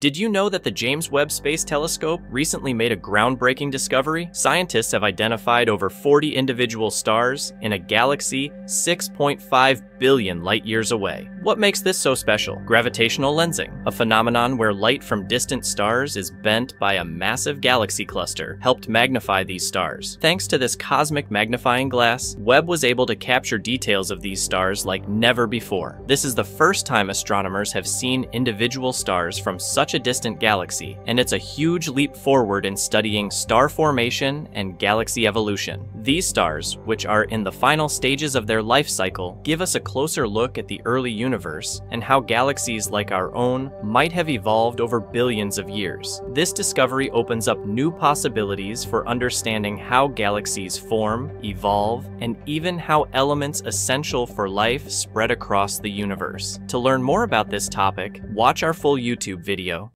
Did you know that the James Webb Space Telescope recently made a groundbreaking discovery? Scientists have identified over 40 individual stars in a galaxy 6.5 billion light years away. What makes this so special? Gravitational lensing, a phenomenon where light from distant stars is bent by a massive galaxy cluster, helped magnify these stars. Thanks to this cosmic magnifying glass, Webb was able to capture details of these stars like never before. This is the first time astronomers have seen individual stars from such a distant galaxy, and it's a huge leap forward in studying star formation and galaxy evolution. These stars, which are in the final stages of their life cycle, give us a closer look at the early universe and how galaxies like our own might have evolved over billions of years. This discovery opens up new possibilities for understanding how galaxies form, evolve, and even how elements essential for life spread across the universe. To learn more about this topic, watch our full YouTube video